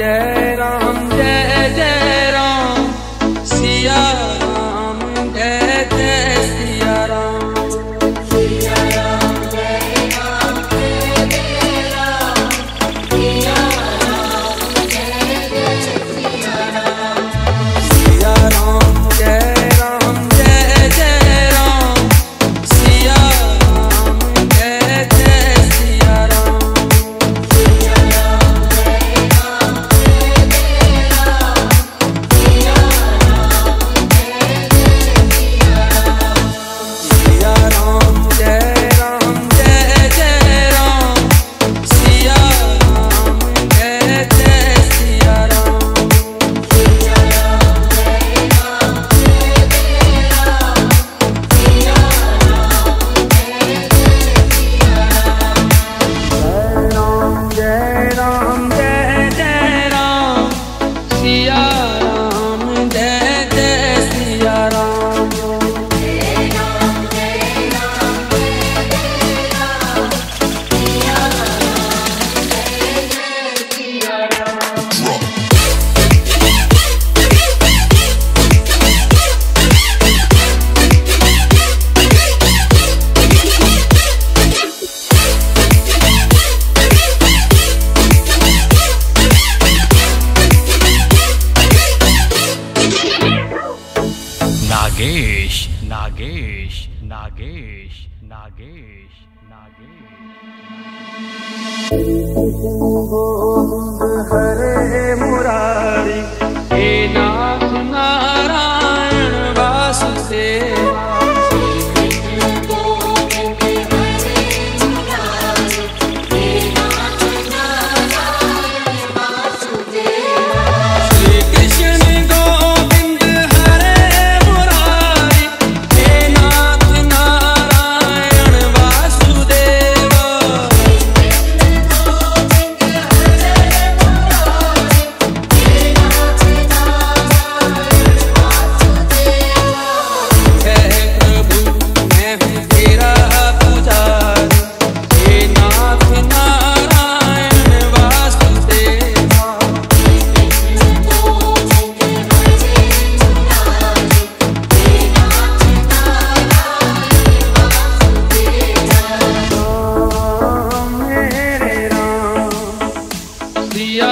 yeah. poesía. Nagesh Nagesh Nagesh Nagesh Nagesh दिया